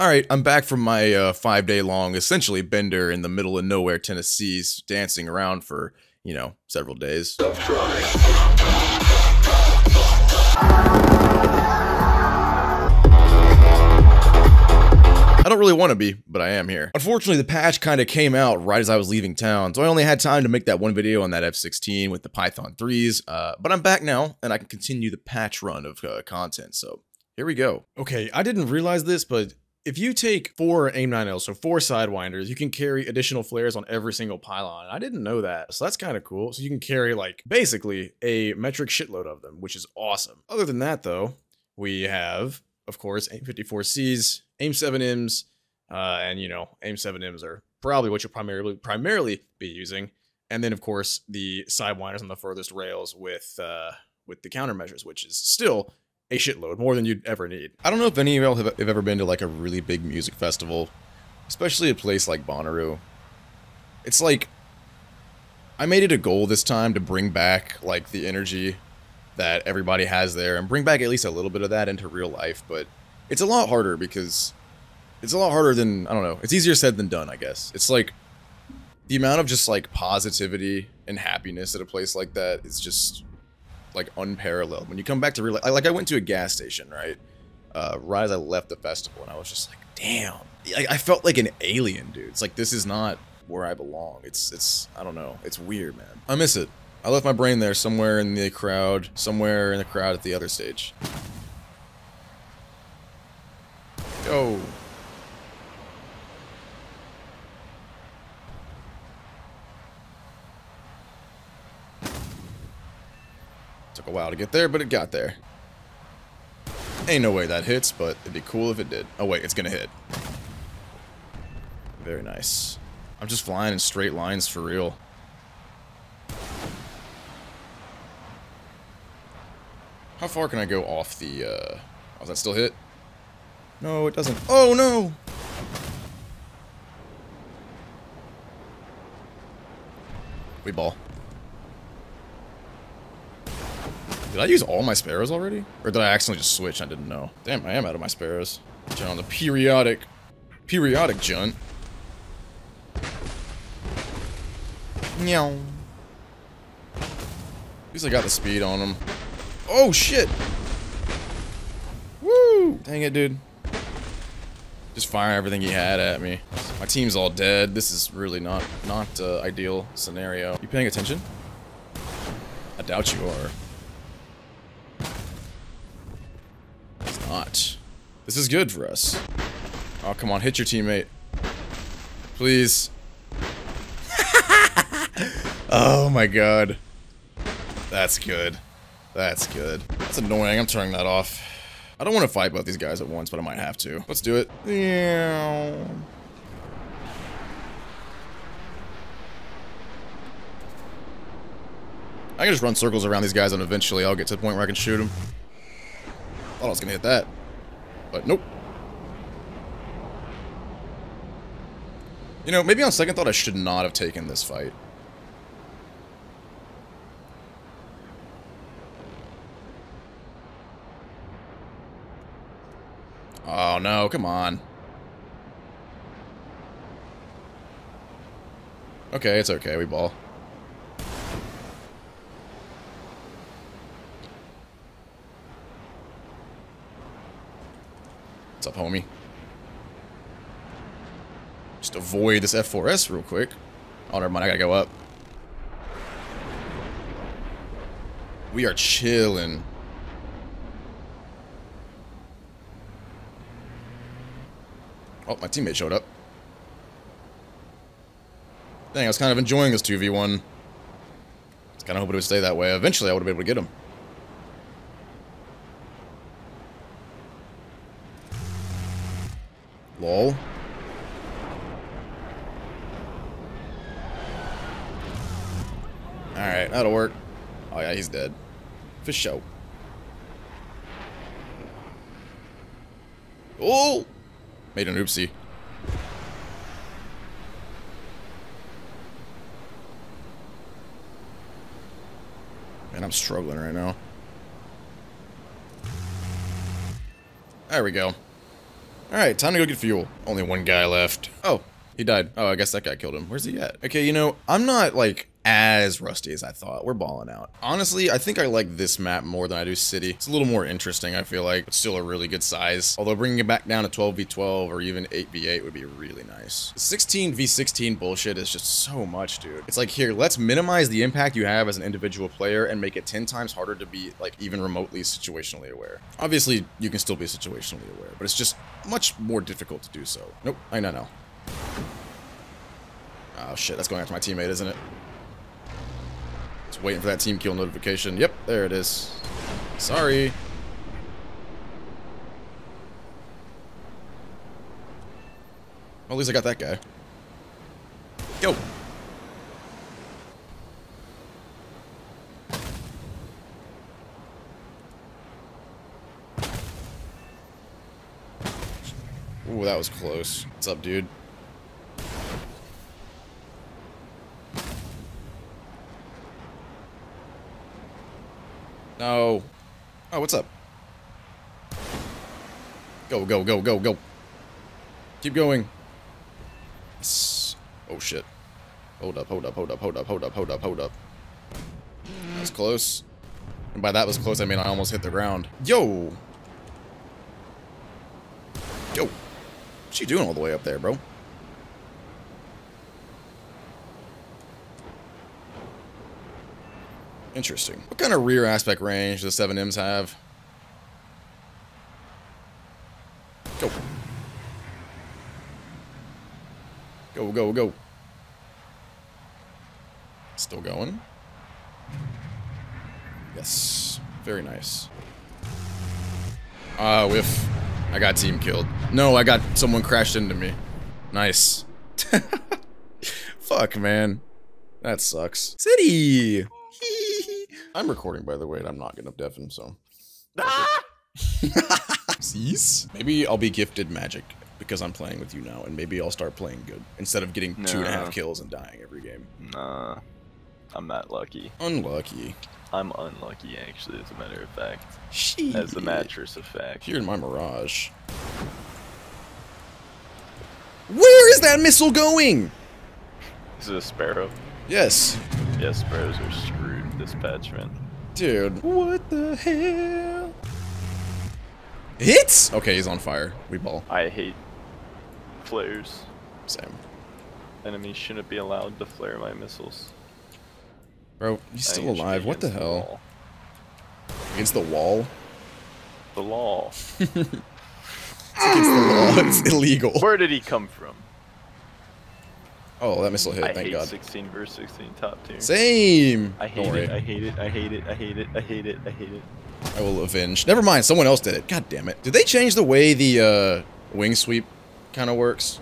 Alright, I'm back from my uh, five day long, essentially, bender in the middle of nowhere, Tennessee's dancing around for, you know, several days. I don't really want to be, but I am here. Unfortunately, the patch kind of came out right as I was leaving town, so I only had time to make that one video on that F16 with the Python 3s, uh, but I'm back now, and I can continue the patch run of uh, content, so here we go. Okay, I didn't realize this, but if you take four AIM-9Ls, so four Sidewinders, you can carry additional flares on every single pylon. I didn't know that, so that's kind of cool. So you can carry, like, basically a metric shitload of them, which is awesome. Other than that, though, we have, of course, AIM-54Cs, AIM-7Ms, uh, and, you know, AIM-7Ms are probably what you'll primarily, primarily be using. And then, of course, the Sidewinders on the furthest rails with, uh, with the countermeasures, which is still a shitload, more than you'd ever need. I don't know if any of y'all have, have ever been to like a really big music festival, especially a place like Bonnaroo. It's like, I made it a goal this time to bring back like the energy that everybody has there and bring back at least a little bit of that into real life, but it's a lot harder because it's a lot harder than, I don't know, it's easier said than done, I guess. It's like, the amount of just like positivity and happiness at a place like that is just like unparalleled. When you come back to real, like I went to a gas station, right? Uh, right as I left the festival, and I was just like, damn. I, I felt like an alien, dude. It's like this is not where I belong. It's it's I don't know. It's weird, man. I miss it. I left my brain there somewhere in the crowd, somewhere in the crowd at the other stage. Go. Took a while to get there, but it got there. Ain't no way that hits, but it'd be cool if it did. Oh wait, it's gonna hit. Very nice. I'm just flying in straight lines for real. How far can I go off the, uh... Oh, does that still hit? No, it doesn't. Oh, no! We ball. Did I use all my sparrows already? Or did I accidentally just switch I didn't know? Damn, I am out of my sparrows. on the periodic... Periodic junt. Meow. At least I got the speed on him. Oh, shit! Woo! Dang it, dude. Just firing everything he had at me. My team's all dead. This is really not not uh, ideal scenario. You paying attention? I doubt you are. Not. This is good for us. Oh, come on, hit your teammate. Please. oh my god. That's good. That's good. That's annoying. I'm turning that off. I don't want to fight both these guys at once, but I might have to. Let's do it. Yeah. I can just run circles around these guys and eventually I'll get to the point where I can shoot them. Thought I was gonna hit that. But nope. You know, maybe on second thought I should not have taken this fight. Oh no, come on. Okay, it's okay, we ball. Up, homie? Just avoid this F4S real quick. Oh, never mind. I gotta go up. We are chilling. Oh, my teammate showed up. Dang, I was kind of enjoying this 2v1. I was kind of hoping it would stay that way. Eventually, I would have been able to get him. Lol. Alright, that'll work. Oh yeah, he's dead. For sure. Oh! Made an oopsie. Man, I'm struggling right now. There we go. Alright, time to go get fuel. Only one guy left. Oh, he died. Oh, I guess that guy killed him. Where's he at? Okay, you know, I'm not, like, as rusty as I thought. We're balling out. Honestly, I think I like this map more than I do City. It's a little more interesting, I feel like. It's still a really good size. Although bringing it back down to 12v12 or even 8v8 would be really nice. 16v16 bullshit is just so much, dude. It's like, here, let's minimize the impact you have as an individual player and make it 10 times harder to be, like, even remotely situationally aware. Obviously, you can still be situationally aware, but it's just much more difficult to do so. Nope, I know, no. Oh shit, that's going after my teammate, isn't it? Waiting for that team kill notification. Yep, there it is. Sorry. Well, at least I got that guy. Go! Ooh, that was close. What's up, dude? No. Oh, what's up? Go, go, go, go, go. Keep going. Yes. Oh, shit. Hold up, hold up, hold up, hold up, hold up, hold up, hold up. That was close. And by that was close, I mean I almost hit the ground. Yo! Yo! What you doing all the way up there, bro? Interesting. What kind of rear aspect range does 7Ms have? Go. Go, go, go. Still going. Yes. Very nice. Ah, uh, whiff. I got team killed. No, I got someone crashed into me. Nice. Fuck, man. That sucks. City! I'm recording, by the way, and I'm not gonna deafen, so. Ah! Cease? Maybe I'll be gifted magic because I'm playing with you now, and maybe I'll start playing good instead of getting two and a half kills and dying every game. Nah, I'm not lucky. Unlucky. I'm unlucky, actually, as a matter of fact. Shit. As the mattress of fact. Here in my Mirage. Where is that missile going? Is it a Sparrow? Yes. Yes, Sparrows are screwed, dispatchment. Dude, what the hell? Hits? Okay, he's on fire. We ball. I hate flares. Same. Enemies shouldn't be allowed to flare my missiles. Bro, he's still alive. What the hell? The against the wall? The law. it's against the law. It's illegal. Where did he come from? Oh, that missile hit, I thank god. 16 versus 16 top tier. Same! I hate it, I hate it, I hate it, I hate it, I hate it, I hate it. I will avenge. Never mind, someone else did it. God damn it. Did they change the way the uh, wing sweep kind of works?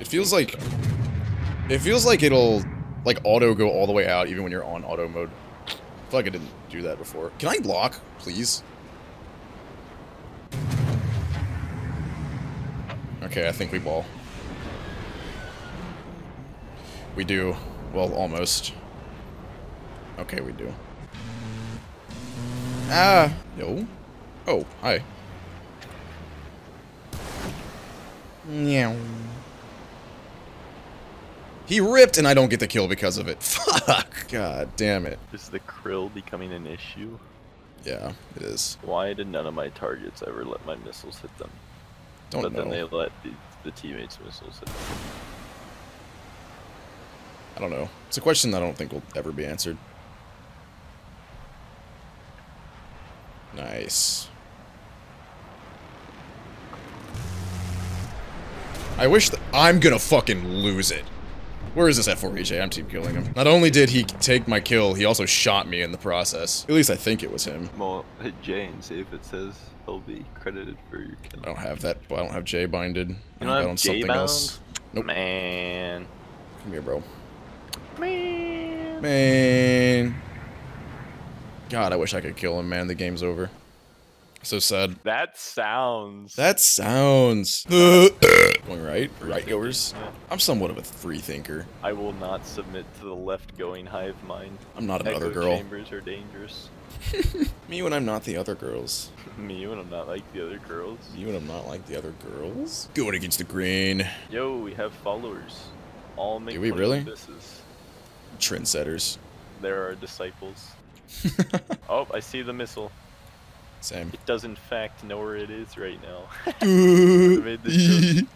It feels like... It feels like it'll like auto go all the way out even when you're on auto mode. I feel like I didn't do that before. Can I block, please? Okay, I think we ball. We do. Well, almost. Okay, we do. Ah! Yo. Oh, hi. Meow. He ripped and I don't get the kill because of it. Fuck! God damn it. Is the krill becoming an issue? Yeah, it is. Why did none of my targets ever let my missiles hit them? Don't but know. then they let the, the teammates' missiles hit them. I don't know. It's a question that I don't think will ever be answered. Nice. I wish that I'm gonna fucking lose it. Where is this F4EJ? I'm team killing him. Not only did he take my kill, he also shot me in the process. At least I think it was him. Well, hit J and see if it says he'll be credited for your kill. I don't have that. I don't have J binded. You I don't have on J something bound? else. Nope. Man. Come here, bro. Man. Man. God, I wish I could kill him, man. The game's over. So sad. That sounds. That sounds. Going right? Right goers? Yeah. I'm somewhat of a free thinker. I will not submit to the left-going hive mind. I'm not another Echo girl. chambers are dangerous. Me when I'm not the other girls. Me when I'm not like the other girls. You when I'm not like the other girls. Going against the grain. Yo, we have followers. All make Do we really? abysses. Trendsetters. There are disciples. Oh, I see the missile. Same. It does in fact know where it is right now. oh, made the joke.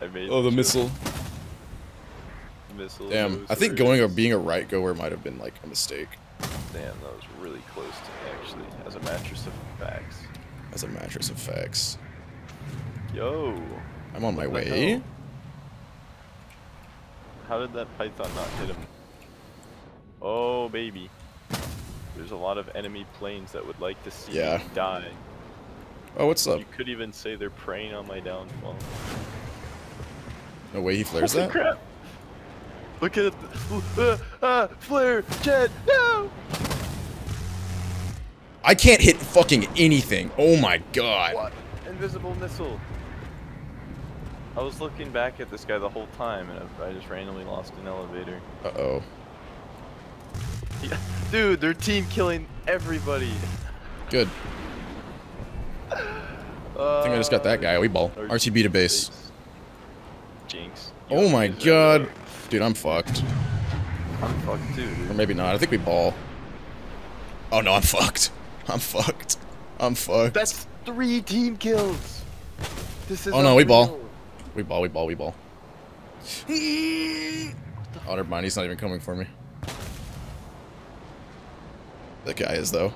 I made oh, the joke. missile. Missile Damn. I think going or being a right goer might have been like a mistake. Damn, that was really close to actually. As a mattress of facts. As a mattress of facts. Yo. I'm on my way. hell? How did that python not hit him? Oh baby. There's a lot of enemy planes that would like to see Yeah. me die. Oh, what's up? You could even say they're preying on my downfall. No way he flares Holy that? crap! Look at it! Uh, uh, flare! Jet! No! I can't hit fucking anything. Oh my god. What? Invisible missile! I was looking back at this guy the whole time and I, I just randomly lost an elevator. Uh-oh. Yeah. Dude, they're team killing everybody! Good. I think I just got that guy. We ball. RTB to base. Jinx. Oh my god. Dude, I'm fucked. I'm fucked too, dude. Or maybe not. I think we ball. Oh no, I'm fucked. I'm fucked. I'm fucked. That's three team kills! This is Oh, no, we ball. We ball, we ball, we ball. Oh, never mind. He's not even coming for me. That guy is, though.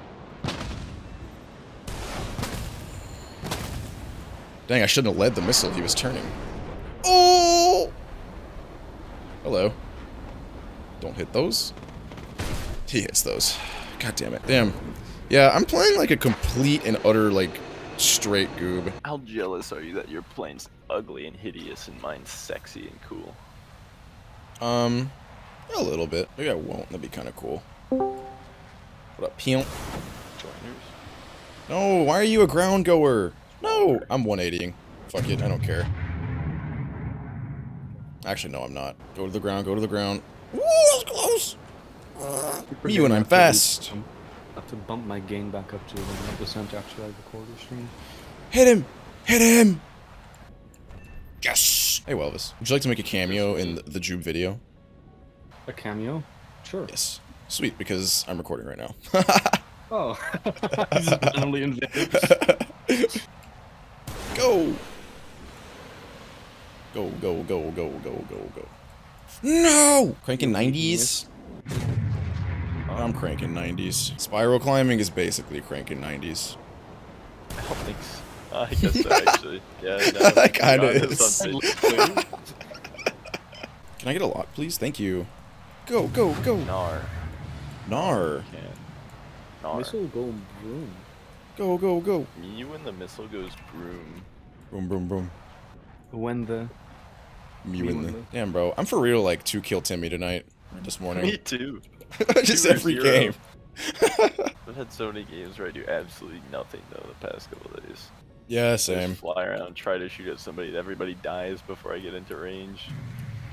Dang, I shouldn't have led the missile. He was turning. Oh! Hello. Don't hit those. He hits those. God damn it. Damn. Yeah, I'm playing like a complete and utter, like, straight goob. How jealous are you that your plane's ugly and hideous and mine's sexy and cool? Um, a little bit. Maybe I won't. That'd be kind of cool. What up, Pimp? Joiners? No, why are you a ground goer? No, I'm 180ing. Fuck it, I don't care. Actually, no, I'm not. Go to the ground, go to the ground. Woo, that was close! Me when I'm fast. I have to bump my gain back up to 100% to actually like record the stream. Hit him! Hit him! Yes! Hey, Walvis. Would you like to make a cameo in the, the Joob video? A cameo? Sure. Yes. Sweet, because I'm recording right now. Oh. He's randomly invented. Go! Go, go, go, go, go, go, go. No! Cranking 90s? I'm cranking 90s. Spiral climbing is basically cranking 90s. I don't think so. I guess so, actually. Yeah, no, That kinda is. this on video. Can I get a lock, please? Thank you. Go, go, go. Nar. Nar. Can. Nar. Missile go boom. Go, go, go. You when the missile goes broom. Boom, boom, boom. When the Me Me win win the. the- Damn, bro. I'm for real, like, two kill Timmy tonight. This morning. Me morning. too. Just every zero. game. I've had so many games where I do absolutely nothing though the past couple of days. Yeah, same. Just fly around, try to shoot at somebody. Everybody dies before I get into range.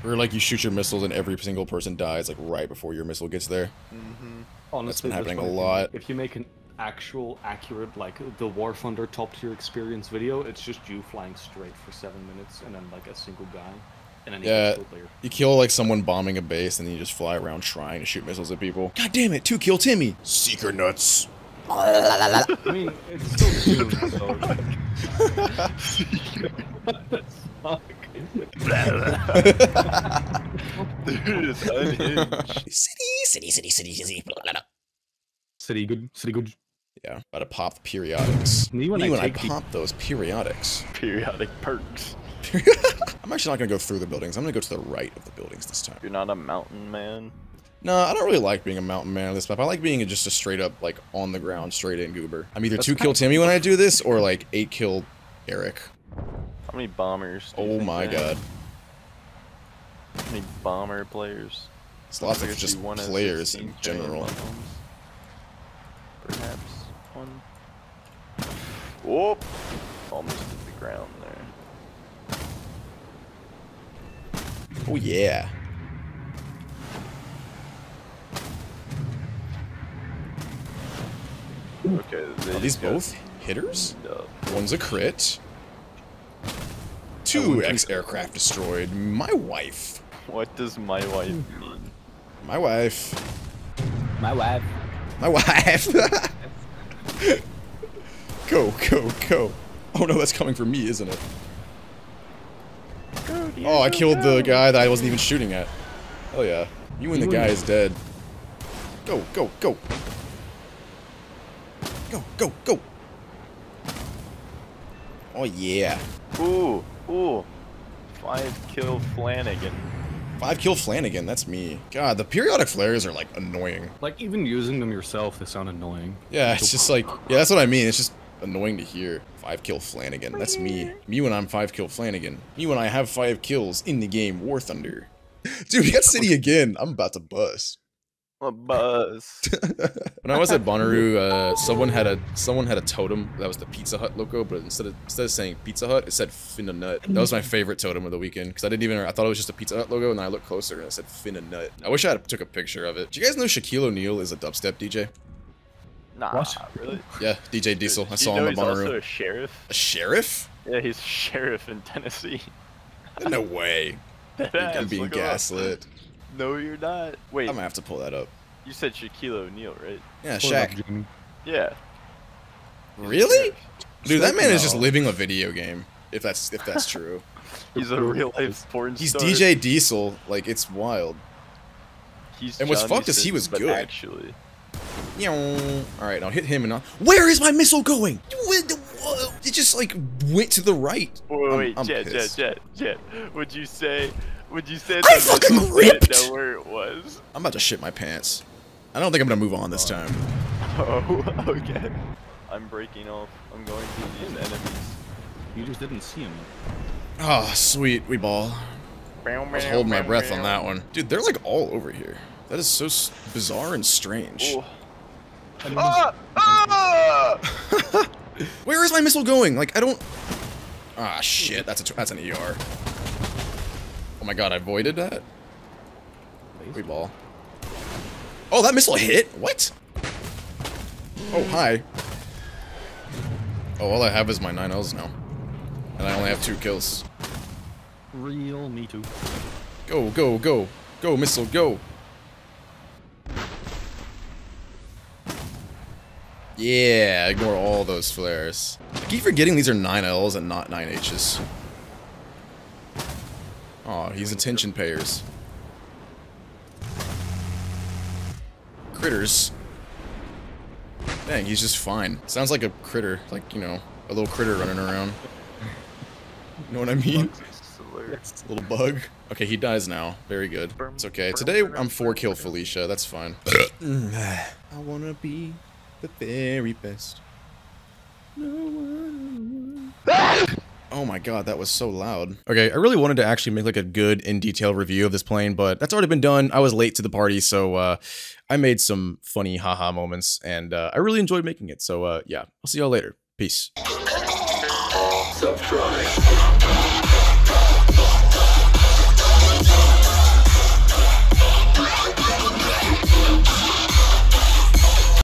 Or like you shoot your missiles and every single person dies like right before your missile gets there. Mm-hmm. honestly been happening a what if you- lot. If you make an actual accurate like the War Thunder top tier experience video, it's just you flying straight for seven minutes and then like a single guy and then Yeah. yeah. player. You kill like someone bombing a base and then you just fly around trying to shoot missiles at people. God damn it, two kill Timmy. Seeker nuts. I mean, it's still Doom, so. Dude, it's unhinged. City, city, city, city, city. blah, blah, blah. City good, city good. Yeah, about to pop the periodics. Me when Me I when I take the- pop those periodics. Periodic perks. I'm actually not gonna go through the buildings. I'm gonna go to the right of the buildings this time. You're not a mountain man. No, I don't really like being a mountain man on this map. I like being just a straight up like on the ground, straight in goober. I'm either That's two kill Timmy when I do this, or like eight kill Eric. How many bombers? do Oh my god. How many bomber players? It's lots of just one players in general. bombs. Perhaps one. Whoop! Almost hit the ground there. Oh yeah. Okay, Are these both hitters? beamed up. One's a crit. Two X aircraft destroyed. My wife. What does my wife hmm. mean? My wife. My wife. My wife. go, go, go. Oh no, that's coming from me, isn't it? Oh, I killed the guy that I wasn't even shooting at. Oh yeah. You and the You guy and- is dead. Go, go, go. Go, go, go. Oh yeah. Ooh, ooh. Five kill Flanagan. Five kill Flanagan, that's me. God, the periodic flares are like annoying. Like even using them yourself, they sound annoying. Yeah, it's just like, yeah, that's what I mean. It's just annoying to hear. Five kill Flanagan, that's me. Me when I'm five kill Flanagan. Me when I have five kills in the game War Thunder. Dude, we got City again. I'm about to bust. A buzz. when I was at Bonnaroo, uh, someone had a someone had a totem that was the Pizza Hut logo, but instead of instead of saying Pizza Hut, it said Finna Nut. That was my favorite totem of the weekend because I didn't even I thought it was just a Pizza Hut logo, and then I looked closer and it said Finna Nut. I wish I had took a picture of it. Do you guys know Shaquille O'Neal is a dubstep DJ? Nah, What? really? Yeah, DJ Diesel. I Do saw you know him at he's also a sheriff? A sheriff? Yeah, he's sheriff in Tennessee. No way. I'm Deadass, being look gaslit. No, you're not. Wait, I'm gonna have to pull that up. you said Shaquille O'Neal, right? Yeah, Pull Shaq. Yeah. Really? Dude, that man is just living a video game. If that's if that's true. He's a real life porn He's star. DJ Diesel. Like it's wild. He's and what's Johnny fucked is he was good. Actually, All right, I'll hit him and I'll. Where is my missile going? Where the- whoa, It just like went to the right. wait, wait, I'm- I'm Jet, pissed. Jet, Jet, Jet. Would you say? Would you say I that fucking missile didn't ripped! know where it was? I'm about to shit my pants. I don't think I'm gonna move on this time. Oh, okay. I'm breaking off. I'm going to these enemies. You just didn't see him. Oh, sweet, we ball. I was holding my breath on that one. Dude, they're like all over here. That is so s- bizarre and strange. Oh. Ah! Ah! Where is my missile going? Like, I don't... Ah, shit. That's a that's an ER. Oh my god, I avoided that? We ball. Oh, that missile hit? What? Oh, hi. Oh, all I have is my 9Ls now. And I only have two kills. Real me too. Go, go, go. Go, missile, go. Yeah, ignore all those flares. I keep forgetting these are 9Ls and not 9Hs. Oh, he's attention payers. Critters. Dang, he's just fine. Sounds like a critter, like, you know, a little critter running around. You know what I mean? Salute. Little bug. Okay, he dies now. Very good. It's okay. Today I'm four kill Felicia. That's fine. I wanna be the very best. Oh my god, that was so loud. Okay, I really wanted to actually make like a good in detail review of this plane, but that's already been done. I was late to the party, so uh, I made some funny haha moments, and uh, I really enjoyed making it. So uh, yeah, I'll see y'all later. Peace. Subtronic.